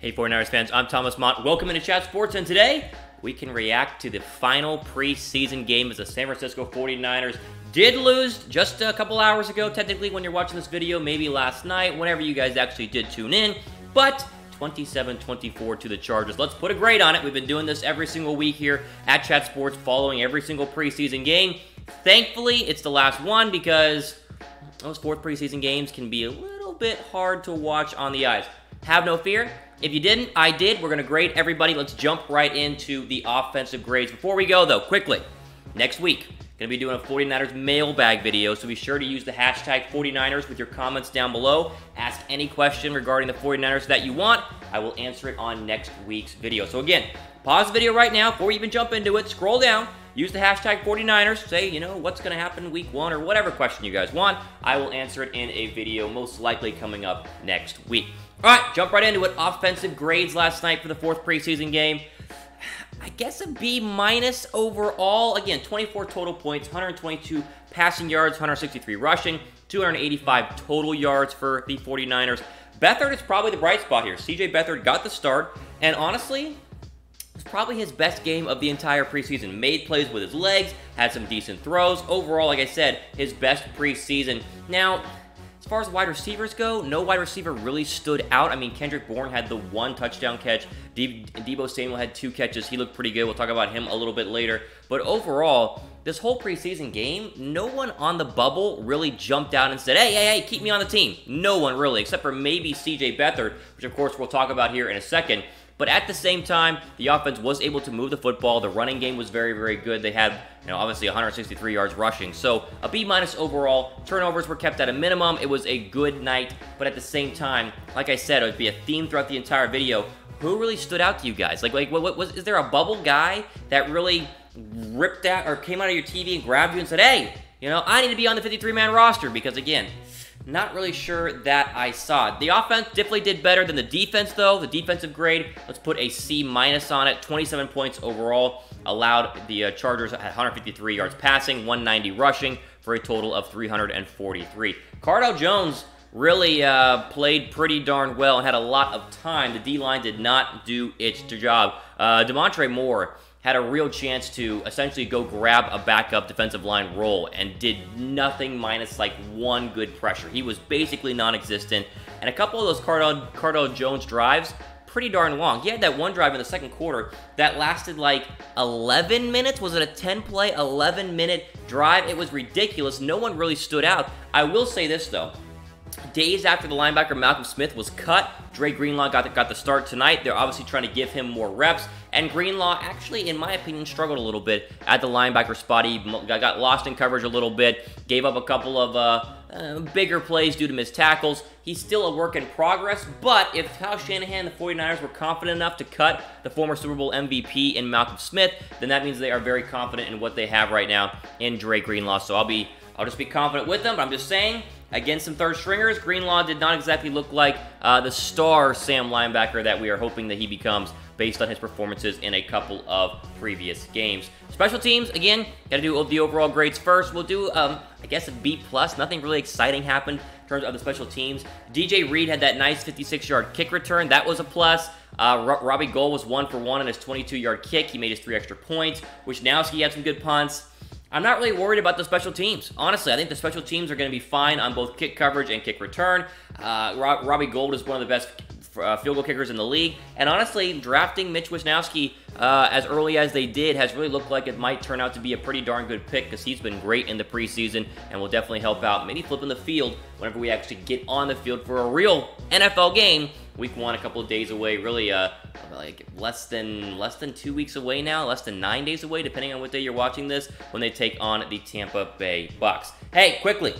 Hey 49ers fans, I'm Thomas Mott. Welcome into Chat Sports, and today we can react to the final preseason game as the San Francisco 49ers did lose just a couple hours ago, technically, when you're watching this video, maybe last night, whenever you guys actually did tune in, but 27-24 to the Chargers. Let's put a grade on it. We've been doing this every single week here at Chat Sports, following every single preseason game. Thankfully, it's the last one because those fourth preseason games can be a little bit hard to watch on the eyes. Have no fear. If you didn't, I did. We're going to grade everybody. Let's jump right into the offensive grades. Before we go, though, quickly, next week, going to be doing a 49ers mailbag video, so be sure to use the hashtag 49ers with your comments down below. Ask any question regarding the 49ers that you want. I will answer it on next week's video. So again, pause the video right now before you even jump into it. Scroll down. Use the hashtag 49ers. Say, you know, what's going to happen week one or whatever question you guys want. I will answer it in a video most likely coming up next week. All right, jump right into it. Offensive grades last night for the fourth preseason game. I guess a B minus overall. Again, 24 total points, 122 passing yards, 163 rushing, 285 total yards for the 49ers. Beathard is probably the bright spot here. CJ Beathard got the start, and honestly, probably his best game of the entire preseason. Made plays with his legs, had some decent throws. Overall, like I said, his best preseason. Now, as far as wide receivers go, no wide receiver really stood out. I mean, Kendrick Bourne had the one touchdown catch. De Deebo Samuel had two catches. He looked pretty good. We'll talk about him a little bit later. But overall, this whole preseason game, no one on the bubble really jumped out and said, hey, hey, hey, keep me on the team. No one really, except for maybe CJ Beathard, which of course we'll talk about here in a second. But at the same time, the offense was able to move the football. The running game was very, very good. They had, you know, obviously 163 yards rushing. So a B minus overall. Turnovers were kept at a minimum. It was a good night. But at the same time, like I said, it would be a theme throughout the entire video. Who really stood out to you guys? Like, like, what, what was? Is there a bubble guy that really ripped out or came out of your TV and grabbed you and said, "Hey, you know, I need to be on the 53-man roster"? Because again, not really sure that I saw it. The offense definitely did better than the defense, though. The defensive grade, let's put a C minus on it. 27 points overall. Allowed the uh, Chargers at 153 yards passing, 190 rushing, for a total of 343. Cardale Jones really uh, played pretty darn well and had a lot of time. The D-line did not do its job. Uh, Damontre Moore had a real chance to essentially go grab a backup defensive line role and did nothing minus like one good pressure. He was basically non-existent. And a couple of those Cardale, Cardale Jones drives, pretty darn long. He had that one drive in the second quarter that lasted like 11 minutes. Was it a 10 play, 11 minute drive? It was ridiculous. No one really stood out. I will say this though. Days after the linebacker Malcolm Smith was cut, Dre Greenlaw got the, got the start tonight. They're obviously trying to give him more reps. And Greenlaw actually, in my opinion, struggled a little bit at the linebacker spot. He got lost in coverage a little bit, gave up a couple of uh, uh, bigger plays due to missed tackles. He's still a work in progress, but if Kyle Shanahan and the 49ers were confident enough to cut the former Super Bowl MVP in Malcolm Smith, then that means they are very confident in what they have right now in Dre Greenlaw. So I'll be I'll just be confident with them, but I'm just saying Against some third stringers, Greenlaw did not exactly look like uh, the star Sam linebacker that we are hoping that he becomes based on his performances in a couple of previous games. Special teams, again, got to do the overall grades first. We'll do, um, I guess, a B+. plus. Nothing really exciting happened in terms of the special teams. DJ Reed had that nice 56-yard kick return. That was a plus. Uh, Robbie Gould was one for one on his 22-yard kick. He made his three extra points. Wishnowsky had some good punts. I'm not really worried about the special teams. Honestly, I think the special teams are going to be fine on both kick coverage and kick return. Uh, Robbie Gould is one of the best uh, field goal kickers in the league. And honestly, drafting Mitch Wishnowsky uh, as early as they did has really looked like it might turn out to be a pretty darn good pick because he's been great in the preseason and will definitely help out. Maybe flipping the field whenever we actually get on the field for a real NFL game. Week one, a couple of days away. Really, uh, like less than less than two weeks away now, less than nine days away, depending on what day you're watching this, when they take on the Tampa Bay Bucks. Hey, quickly,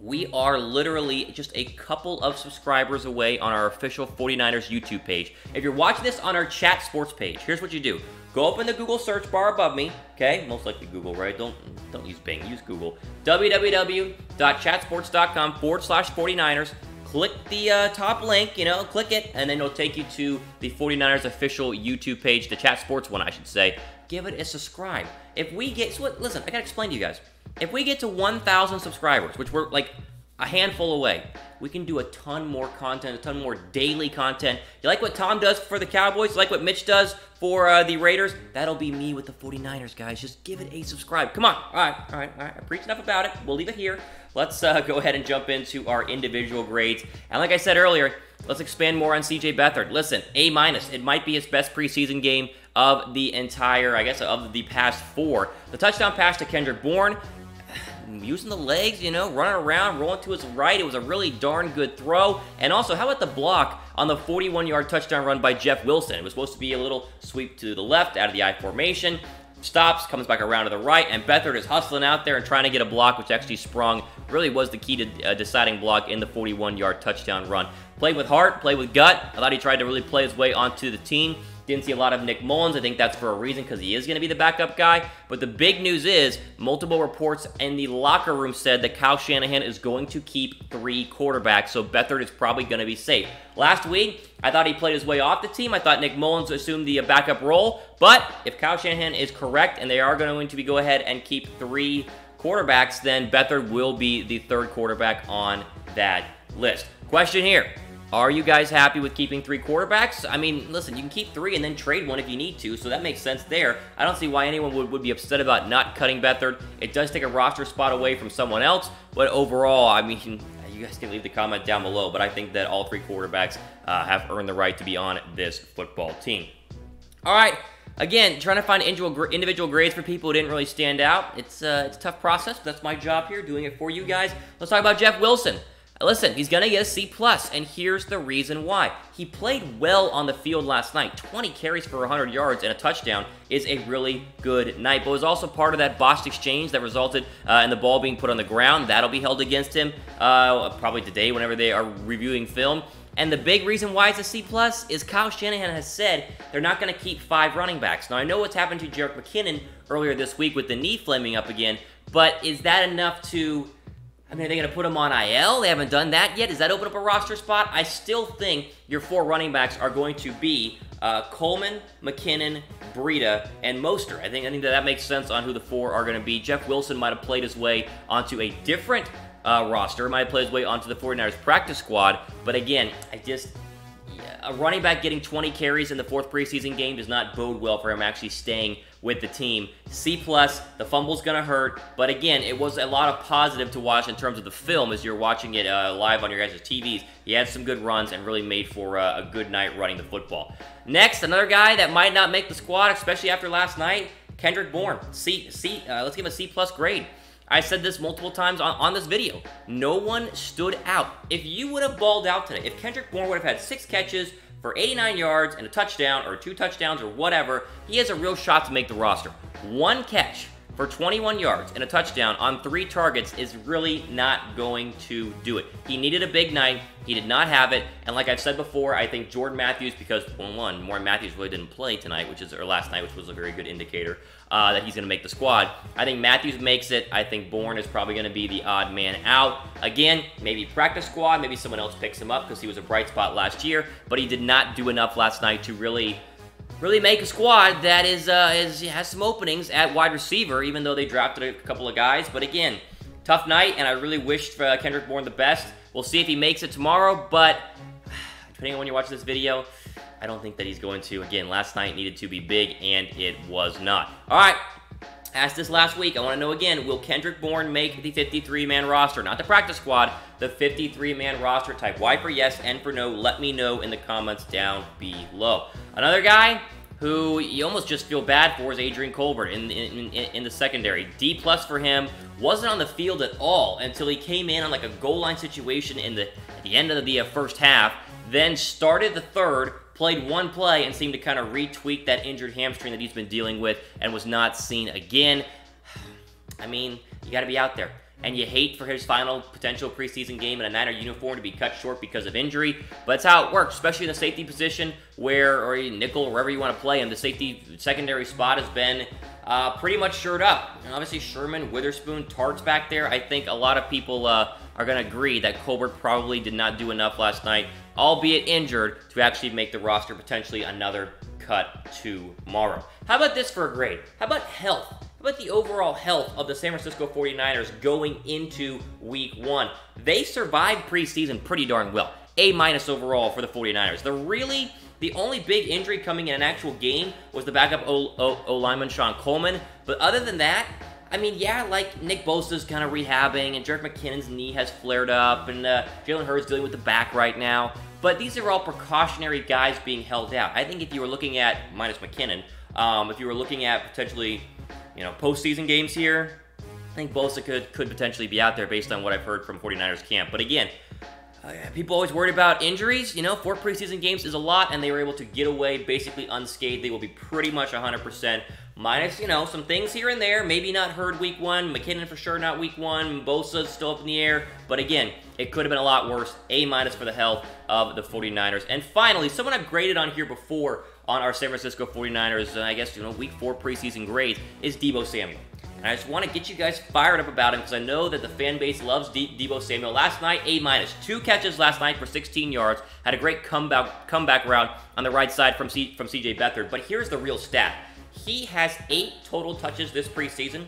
we are literally just a couple of subscribers away on our official 49ers YouTube page. If you're watching this on our chat sports page, here's what you do. Go up in the Google search bar above me, okay? Most likely Google, right? Don't don't use Bing, use Google. www.chatsports.com forward slash 49ers click the uh, top link, you know, click it, and then it'll take you to the 49ers official YouTube page, the Chat Sports one, I should say. Give it a subscribe. If we get, so what, listen, I gotta explain to you guys. If we get to 1,000 subscribers, which we're like a handful away, we can do a ton more content, a ton more daily content. You like what Tom does for the Cowboys? You like what Mitch does for uh, the Raiders? That'll be me with the 49ers, guys. Just give it a subscribe. Come on. All right, all right, all right. I preached enough about it. We'll leave it here. Let's uh, go ahead and jump into our individual grades. And like I said earlier, let's expand more on CJ Beathard. Listen, A minus. It might be his best preseason game of the entire, I guess, of the past four. The touchdown pass to Kendrick Bourne, using the legs, you know, running around, rolling to his right. It was a really darn good throw. And also, how about the block on the 41-yard touchdown run by Jeff Wilson? It was supposed to be a little sweep to the left out of the I formation. Stops, comes back around to the right, and Beathard is hustling out there and trying to get a block, which actually sprung. Really was the key to uh, deciding block in the 41-yard touchdown run. Played with heart, played with gut. I thought he tried to really play his way onto the team. Didn't see a lot of Nick Mullens. I think that's for a reason because he is going to be the backup guy. But the big news is multiple reports in the locker room said that Kyle Shanahan is going to keep three quarterbacks. So Beathard is probably going to be safe. Last week, I thought he played his way off the team. I thought Nick Mullens assumed the backup role. But if Kyle Shanahan is correct and they are going to be go ahead and keep three quarterbacks, then Beathard will be the third quarterback on that list. Question here. Are you guys happy with keeping three quarterbacks? I mean, listen, you can keep three and then trade one if you need to, so that makes sense there. I don't see why anyone would, would be upset about not cutting Beathard. It does take a roster spot away from someone else, but overall, I mean, you guys can leave the comment down below, but I think that all three quarterbacks uh, have earned the right to be on this football team. All right, again, trying to find individual grades for people who didn't really stand out. It's, uh, it's a tough process, but that's my job here, doing it for you guys. Let's talk about Jeff Wilson. Listen, he's going to get a C+, plus, and here's the reason why. He played well on the field last night. 20 carries for 100 yards and a touchdown is a really good night, but was also part of that botched exchange that resulted uh, in the ball being put on the ground. That'll be held against him uh, probably today whenever they are reviewing film. And the big reason why it's a C plus is Kyle Shanahan has said they're not going to keep five running backs. Now I know what's happened to Jerick McKinnon earlier this week with the knee flaming up again, but is that enough to I mean, are they going to put him on IL? They haven't done that yet. Does that open up a roster spot? I still think your four running backs are going to be uh, Coleman, McKinnon, Breida, and Mostert. I think I think that, that makes sense on who the four are going to be. Jeff Wilson might have played his way onto a different uh, roster, might have played his way onto the 49ers practice squad, but again, I just a running back getting 20 carries in the fourth preseason game does not bode well for him actually staying with the team. C plus, the fumble's gonna hurt, but again, it was a lot of positive to watch in terms of the film as you're watching it uh, live on your guys' TVs. He had some good runs and really made for uh, a good night running the football. Next, another guy that might not make the squad, especially after last night, Kendrick Bourne. C, C, uh, let's give him a C plus grade. I said this multiple times on, on this video. No one stood out. If you would have balled out today, if Kendrick Bourne would have had six catches for 89 yards and a touchdown or two touchdowns or whatever, he has a real shot to make the roster. One catch for 21 yards and a touchdown on three targets is really not going to do it. He needed a big night. He did not have it. And like I've said before, I think Jordan Matthews, because well, one, Warren Matthews really didn't play tonight, which is or last night, which was a very good indicator uh, that he's going to make the squad. I think Matthews makes it. I think Bourne is probably going to be the odd man out. Again, maybe practice squad, maybe someone else picks him up because he was a bright spot last year, but he did not do enough last night to really really make a squad that is, uh, is has some openings at wide receiver, even though they drafted a couple of guys. But again, tough night, and I really wished for uh, Kendrick Bourne the best. We'll see if he makes it tomorrow, but depending on when you're watching this video, I don't think that he's going to. Again, last night needed to be big, and it was not. All right, asked this last week. I want to know again, will Kendrick Bourne make the 53-man roster? Not the practice squad, the 53-man roster. Type Y for yes, N for no. Let me know in the comments down below. Another guy who you almost just feel bad for is Adrian Colbert in, in, in, in the secondary. D plus for him. Wasn't on the field at all until he came in on like a goal line situation in the, at the end of the uh, first half. Then started the third, played one play and seemed to kind of retweak that injured hamstring that he's been dealing with and was not seen again. I mean, you got to be out there. And you hate for his final potential preseason game in a Niner uniform to be cut short because of injury. But that's how it works, especially in the safety position where, or nickel, wherever you want to play him. The safety secondary spot has been uh, pretty much shored up. And obviously, Sherman, Witherspoon, Tartt's back there. I think a lot of people uh, are going to agree that Colbert probably did not do enough last night albeit injured, to actually make the roster potentially another cut tomorrow. How about this for a grade? How about health? How about the overall health of the San Francisco 49ers going into week one? They survived preseason pretty darn well. A minus overall for the 49ers. The really the only big injury coming in an actual game was the backup O, o-, o lineman Shon Coleman. But other than that, I mean, yeah, like Nick Bosa's kind of rehabbing, and Jerick McKinnon's knee has flared up, and uh, Jalen Hurd's dealing with the back right now. But these are all precautionary guys being held out. I think if you were looking at, minus McKinnon, um, if you were looking at potentially, you know, postseason games here, I think Bosa could, could potentially be out there based on what I've heard from 49ers camp. But again, uh, people always worried about injuries. You know, four preseason games is a lot, and they were able to get away basically unscathed. They will be pretty much 100%, minus, you know, some things here and there. Maybe not Hurd week one. McKinnon for sure not week one. Bosa's still up in the air. But again, it could have been a lot worse. A minus for the health of the 49ers. And finally, someone I've graded on here before on our San Francisco 49ers, uh, I guess, you know, week four preseason grades is Deebo Samuel. And I just want to get you guys fired up about him because I know that the fan base loves De- Deebo Samuel. Last night, A minus. Two catches last night for 16 yards. Had a great comeback comeback route on the right side from C- from CJ Beathard. But here's the real stat. He has eight total touches this preseason.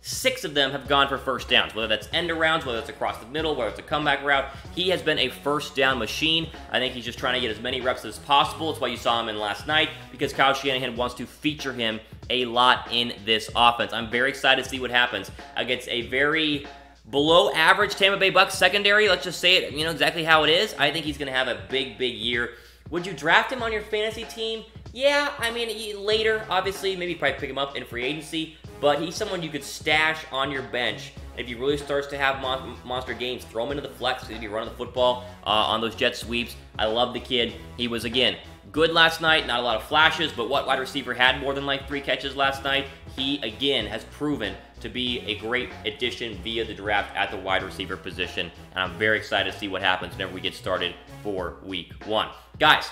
Six of them have gone for first downs, whether that's end arounds, whether it's across the middle, whether it's a comeback route. He has been a first down machine. I think he's just trying to get as many reps as possible. It's why you saw him in last night, because Kyle Shanahan wants to feature him a lot in this offense. I'm very excited to see what happens against a very below average Tampa Bay Bucks secondary. Let's just say it, you know, exactly how it is. I think he's going to have a big, big year. Would you draft him on your fantasy team? Yeah, I mean, later, obviously, maybe probably pick him up in free agency, but he's someone you could stash on your bench. If he really starts to have mon monster games, throw him into the flex. He'd be running the football uh, on those jet sweeps. I love the kid. He was, again, good last night. Not a lot of flashes, but what wide receiver had more than like three catches last night? He, again, has proven to be a great addition via the draft at the wide receiver position. And I'm very excited to see what happens whenever we get started for week one. Guys,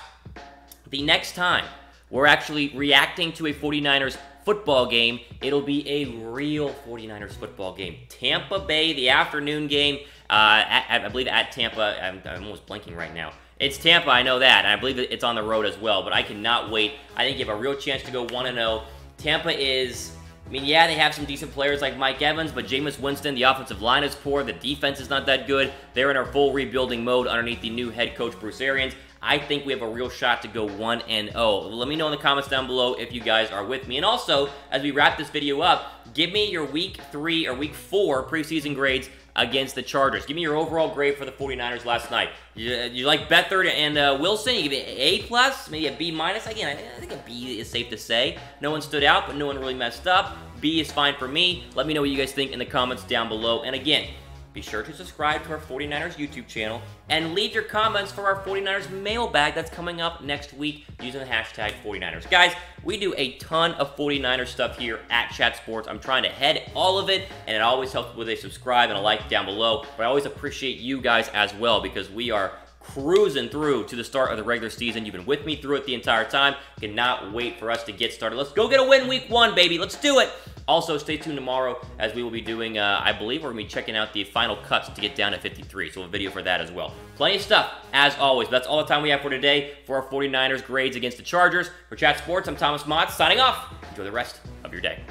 the next time we're actually reacting to a 49ers football game. It'll be a real 49ers football game. Tampa Bay, the afternoon game, uh, at, I believe at Tampa. I'm, I'm almost blanking right now. It's Tampa, I know that, and I believe it's on the road as well, but I cannot wait. I think you have a real chance to go 1-0. Tampa is, I mean, yeah, they have some decent players like Mike Evans, but Jameis Winston, the offensive line is poor, the defense is not that good. They're in a full rebuilding mode underneath the new head coach, Bruce Arians. I think we have a real shot to go 1 and 0. Let me know in the comments down below if you guys are with me. And also, as we wrap this video up, give me your week 3 or week 4 preseason grades against the Chargers. Give me your overall grade for the 49ers last night. You, you like Beathard and uh, Wilson? You give me A plus, maybe a B minus. Again, I, I think a B is safe to say. No one stood out, but no one really messed up. B is fine for me. Let me know what you guys think in the comments down below. And again, be sure to subscribe to our 49ers YouTube channel and leave your comments for our 49ers mailbag that's coming up next week using the hashtag 49ers. Guys, we do a ton of 49ers stuff here at Chat Sports. I'm trying to head all of it, and it always helps with a subscribe and a like down below. But I always appreciate you guys as well because we are cruising through to the start of the regular season. You've been with me through it the entire time. Cannot wait for us to get started. Let's go get a win week one, baby. Let's do it. Also, stay tuned tomorrow as we will be doing, uh, I believe we're going to be checking out the final cuts to get down to 53. So a video for that as well. Plenty of stuff, as always. But that's all the time we have for today for our 49ers grades against the Chargers. For Chat Sports, I'm Thomas Mott signing off. Enjoy the rest of your day.